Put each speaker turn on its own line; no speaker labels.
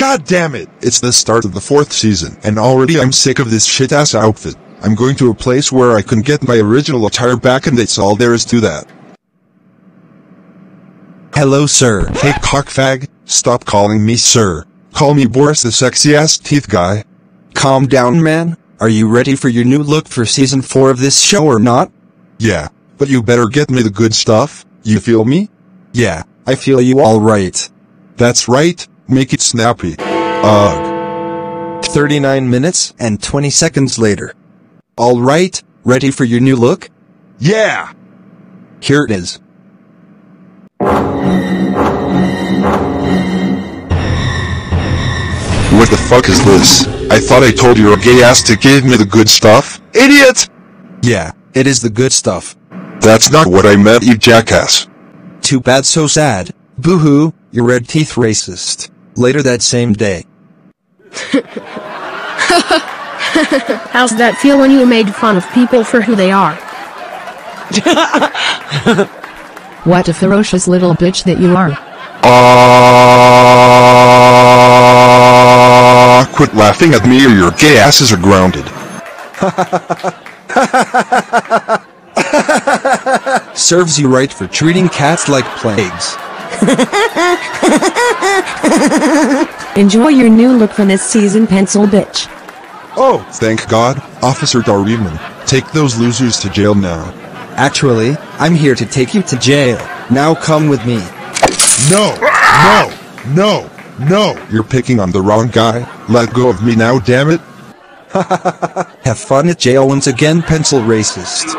God damn it! It's the start of the fourth season, and already I'm sick of this shit-ass outfit. I'm going to a place where I can get my original attire back and that's all there is to that.
Hello, sir.
Hey cockfag, stop calling me sir. Call me Boris the sexy-ass teeth guy.
Calm down, man. Are you ready for your new look for season 4 of this show or not?
Yeah, but you better get me the good stuff, you feel me?
Yeah, I feel you alright.
That's right, make it snappy. Ugh.
39 minutes and 20 seconds later. Alright, ready for your new look?
Yeah!
Here it is.
What the fuck is this? I thought I told your gay ass to give me the good stuff. Idiot!
Yeah, it is the good stuff.
That's not what I meant, you jackass.
Too bad so sad. Boo-hoo, you red teeth racist. Later that same day.
How's that feel when you made fun of people for who they are?
What a ferocious little bitch that you are.
Ah, quit laughing at me or your gay asses are grounded.
Serves you right for treating cats like plagues.
Enjoy your new look for this season, pencil bitch.
Oh, thank God, Officer Darwin. Take those losers to jail now.
Actually, I'm here to take you to jail. Now come with me.
No, no, no, no. You're picking on the wrong guy. Let go of me now, damn it.
Have fun at jail once again, pencil racist.